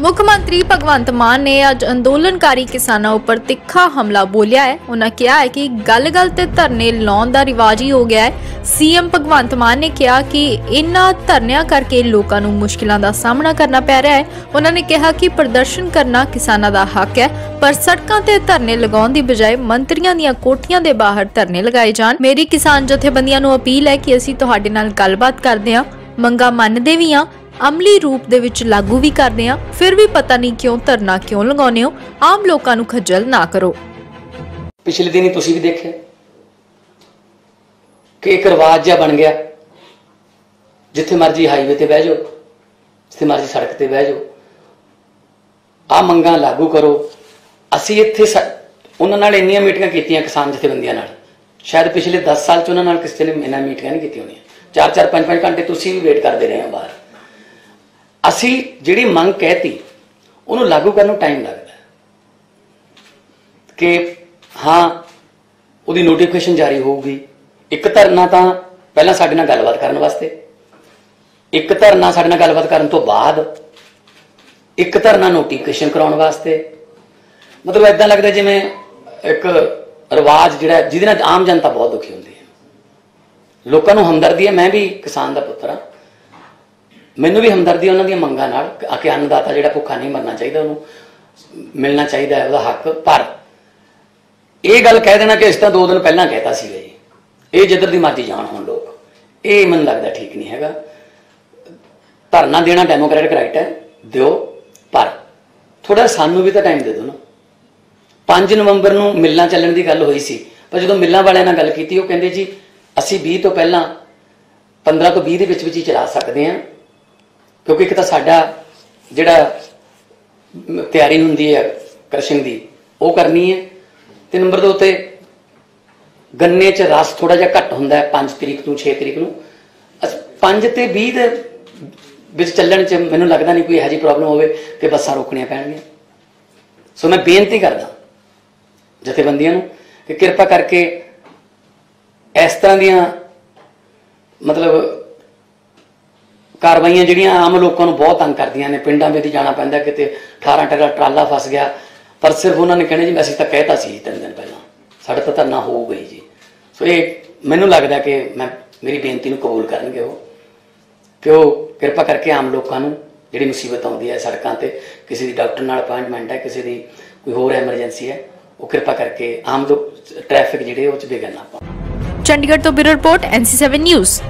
ਮੁੱਖ ਮੰਤਰੀ ਭਗਵੰਤ ਮਾਨ ਨੇ ਅੱਜ ਅੰਦੋਲਨਕਾਰੀ ਕਿਸਾਨਾਂ ਉੱਪਰ ਤਿੱਖਾ ਹਮਲਾ ਬੋਲਿਆ ਹੈ। ਉਹਨਾਂ ਕਿਹਾ ਹੈ ਕਿ ਗੱਲ-ਗੱਲ ਤੇ ਧਰਨੇ ਲਾਉਣ ਦਾ ਰਿਵਾਜ ਹੀ ਹੋ ਗਿਆ ਹੈ। ਸੀਐਮ ਭਗਵੰਤ ਮਾਨ ਨੇ ਕਿਹਾ ਕਿ ਇਨ੍ਹਾਂ ਧਰਨਿਆਂ ਕਰਕੇ ਲੋਕਾਂ ਨੂੰ ਮੁਸ਼ਕਿਲਾਂ ਦਾ ਸਾਹਮਣਾ ਕਰਨਾ ਪੈ ਰਿਹਾ ਹੈ। ਉਹਨਾਂ ਨੇ ਕਿਹਾ ਕਿ ਪ੍ਰਦਰਸ਼ਨ ਕਰਨਾ ਕਿਸਾਨਾਂ ਦਾ ਹੱਕ ਹੈ, ਪਰ ਸੜਕਾਂ ਤੇ ਧਰਨੇ ਲਗਾਉਣ ਦੀ ਬਜਾਏ ਮੰਤਰੀਆਂ ਦੀਆਂ ਕੋਠੀਆਂ ਦੇ ਬਾਹਰ ਧਰਨੇ ਲਗਾਏ ਜਾਣ। ਮੇਰੀ ਕਿਸਾਨ ਜਥੇਬੰਦੀਆਂ ਨੂੰ ਅਪੀਲ ਹੈ ਕਿ ਅਸੀਂ ਤੁਹਾਡੇ ਨਾਲ ਗੱਲਬਾਤ ਕਰਦੇ ਹਾਂ। ਮੰਗਾ ਮੰਨਦੇ ਵੀ ਹਾਂ ਅਮਲੀ ਰੂਪ ਦੇ ਵਿੱਚ ਲਾਗੂ ਵੀ ਕਰਦੇ ਹਾਂ, ਫਿਰ ਵੀ ਪਤਾ ਨਹੀਂ ਕਿਉਂ ਧਰਨਾ ਕਿਉਂ ਲਗਾਉਂਦੇ ਹੋ, ਆਮ ਲੋਕਾਂ ਨੂੰ ਖੱਜਲ ਨਾ ਕਰੋ। ਪਿਛਲੇ ਦਿਨੀ ਤੁਸੀਂ ਵੀ ਦੇਖਿਆ ਕਿ ਇੱਕ ਰਵਾਜ਼ ਜਿਹਾ ਬਣ ਗਿਆ। ਜਿੱਥੇ ਮਰਜ਼ੀ ਹਾਈਵੇ ਤੇ ਬਹਿ ਜਾਓ, ਜਿੱਥੇ ਮਰਜ਼ੀ ਸੜਕ ਤੇ ਬਹਿ ਜਾਓ ਆ ਮੰਗਾਂ ਲਾਗੂ ਕਰੋ। ਅਸੀਂ ਇੱਥੇ ਸ- ਉਹਨਾਂ ਨਾਲ ਇੰਨੀਆਂ ਮੀਟਿੰਗਾਂ ਕੀਤੀਆਂ ਕਿਸਾਨ ਜਥੇਬੰਦੀਆਂ ਨਾਲ। ਸ਼ਾਇਦ ਪਿਛਲੇ 10 ਸਾਲ ਚ ਉਹਨਾਂ ਨਾਲ ਕਿਸੇ ਨੇ ਇੰਨਾ ਮੀਟਿੰਗਾਂ ਨਹੀਂ ਕੀਤੀਆਂ ਹੋਣੀਆਂ। 4-4 5-5 ਘੰਟੇ ਤੁਸੀਂ ਵੀ ਵੇਟ ਕਰਦੇ ਰਹੇ ਹੋ ਬਾਹਰ। ਅਸੀਂ ਜਿਹੜੀ ਮੰਗ ਕਹਿਤੀ, ਉਹਨੂੰ ਲਾਗੂ ਕਰਨ ਨੂੰ ਟਾਈਮ ਲੱਗਦਾ ਕਿ ਹਾਂ, ਉਹਦੀ ਨੋਟੀਫਿਕੇਸ਼ਨ ਜਾਰੀ ਹੋਊਗੀ। ਇੱਕ ਧਰਨਾ ਤਾਂ ਪਹਿਲਾਂ ਸਾਡੇ ਨਾਲ ਗੱਲਬਾਤ ਕਰਨ ਵਾਸਤੇ। ਇੱਕ ਧਰਨਾ ਸਾਡੇ ਨਾਲ ਗੱਲਬਾਤ ਕਰਨ ਤੋਂ ਬਾਅਦ, ਇੱਕ ਧਰਨਾ ਨੋਟੀਫਿਕੇਸ਼ਨ ਕਰਾਉਣ ਵਾਸਤੇ। ਮਤਲਬ ਇਦਾਂ ਲੱਗਦਾ ਜਿਵੇਂ ਇੱਕ ਰਿਵਾਜ ਜਿਹੜਾ, ਜਿਹਦੇ ਨਾਲ ਆਮ ਜਨਤਾ ਬਹੁਤ ਦੁਖੀ ਹੁੰਦੀ ਹੈ। ਲੋਕਾਂ ਨੂੰ ਹਮਦਰਦੀ ਹੈ, ਮੈਂ ਵੀ ਕਿਸਾਨ ਦਾ ਪੁੱਤਰ ਹਾਂ। ਮੈਨੂੰ ਵੀ ਹਮਦਰਦੀ ਉਹਨਾਂ ਦੀਆਂ ਮੰਗਾਂ ਨਾਲ ਆ ਕੇ ਅੰਨਦਾਤਾ ਜਿਹੜਾ ਭੁੱਖਾ ਨਹੀਂ ਮਰਨਾ ਚਾਹੀਦਾ, ਉਹਨੂੰ ਮਿਲਣਾ ਚਾਹੀਦਾ ਹੈ, ਉਹਦਾ ਹੱਕ। ਪਰ ਇਹ ਗੱਲ ਕਹਿ ਦੇਣਾ ਕਿ ਇਸ ਤਾਂ ਦੋ ਦਿਨ ਪਹਿਲਾਂ ਕਹਿਤਾ ਸੀ ਜੀ ਇਹ ਜਿੱਧਰ ਦੀ ਮਰਜ਼ੀ ਜਾਣ ਹੁਣ ਲੋਕ। ਇਹ ਮੈਨੂੰ ਲੱਗਦਾ ਠੀਕ ਨਹੀਂ ਹੈਗਾ। ਧਰਨਾ ਦੇਣਾ ਡੈਮੋਕ੍ਰੈਟਿਕ ਰਾਈਟ ਹੈ, ਦਿਓ। ਪਰ ਥੋੜਾ ਸਾਨੂੰ ਵੀ ਤਾਂ ਟਾਈਮ ਦੇ ਦਿਓ ਨਾ। 5 ਨਵੰਬਰ ਨੂੰ ਮਿਲਣਾ ਚੱਲਣ ਦੀ ਗੱਲ ਹੋਈ ਸੀ, ਪਰ ਜਦੋਂ ਮਿਲਣਾ ਵਾਲਿਆਂ ਨਾਲ ਗੱਲ ਕੀਤੀ, ਉਹ ਕਹਿੰਦੇ ਜੀ, ਅਸੀਂ 20 ਤੋਂ ਪਹਿਲਾਂ 15 ਤੋਂ 20 ਦੇ ਵਿੱਚ ਵਿੱਚ ਹੀ ਚਲਾ ਸਕਦੇ ਹਾਂ। ਕਿਉਂਕਿ ਇੱਕ ਤਾਂ ਸਾਡਾ ਜਿਹੜਾ ਮ, ਤਿਆਰੀ ਹੁੰਦੀ ਹੈ ਕ੍ਰਸ਼ਿੰਗ ਦੀ ਉਹ ਕਰਨੀ ਹੈ। ਤੇ ਨੰਬਰ 2 ਤੇ ਗੰਨੇ 'ਚ ਰਸ ਥੋੜਾ ਜਿਹਾ ਘੱਟ ਹੁੰਦਾ ਹੈ 5 ਤਰੀਕ ਨੂੰ 6 ਤਰੀਕ ਨੂੰ। 5 ਤੇ 20 ਦੇ ਵਿੱਚ ਚੱਲਣ 'ਚ ਮੈਨੂੰ ਲੱਗਦਾ ਨਹੀਂ ਕੋਈ ਇਹੋ ਜਿਹੀ ਪ੍ਰੋਬਲਮ ਹੋਵੇ ਕਿ ਬੱਸਾਂ ਰੋਕਣੀਆਂ ਪੈਣਗੀਆਂ। ਸੋ ਮੈਂ ਬੇਨਤੀ ਕਰਦਾ ਜਥੇਬੰਦੀਆਂ ਨੂੰ ਕਿ ਕਿਰਪਾ ਕਰਕੇ ਇਸ ਤਰ੍ਹਾਂ ਦੀਆਂ ਮਤਲਬ ਕਾਰਵਾਈਆਂ ਜਿਹੜੀਆਂ ਆਮ ਲੋਕਾਂ ਨੂੰ ਬਹੁਤ ਤੰਗ ਕਰਦੀਆਂ ਨੇ। ਪਿੰਡਾਂ ਵਿੱਚ ਜਾਣਾ ਪੈਂਦਾ, ਕਿਤੇ 18 ਟਰਾ ਟਰਾਲਾ ਫਸ ਗਿਆ। ਪਰ ਸਿਰਫ ਉਹਨਾਂ ਨੇ ਕਹਿਣਾ ਜੀ, ਅਸੀਂ ਤਾਂ ਕਹਿਤਾ ਸੀ ਤਿੰਨ ਦਿਨ ਪਹਿਲਾਂ ਸਾਡਾ ਤਾਂ ਧਰਨਾ ਹੋਊਗਾ ਹੀ ਜੀ। ਸੋ ਇਹ ਮੈਨੂੰ ਲੱਗਦਾ ਕਿ ਮੈਂ, ਮੇਰੀ ਬੇਨਤੀ ਨੂੰ ਕਬੂਲ ਕਰਨਗੇ ਉਹ। ਕਿ ਉਹ ਕਿਰਪਾ ਕਰਕੇ ਆਮ ਲੋਕਾਂ ਨੂੰ ਜਿਹੜੀ ਮੁਸੀਬਤ ਆਉਂਦੀ ਹੈ ਸੜਕਾਂ ਤੇ, ਕਿਸੇ ਦੀ ਡਾਕਟਰ ਨਾਲ ਅਪਾਇੰਟਮੈਂਟ ਹੈ, ਕਿਸੇ ਦੀ ਕੋਈ ਹੋਰ ਐਮਰਜੈਂਸੀ ਹੈ, ਉਹ ਕਿਰਪਾ ਕਰਕੇ ਆਮ ਲੋਕ, ਟ੍ਰੈਫਿਕ ਜਿਹੜੇ ਉਹ ਚ ਵਿਘਨ ਨਾ ਪਾਓ। ਚੰਡੀਗੜ੍ਹ ਤੋਂ ਬਿਊਰੋ ਰਿਪੋਰਟ NC7 ਨਿਊਜ਼।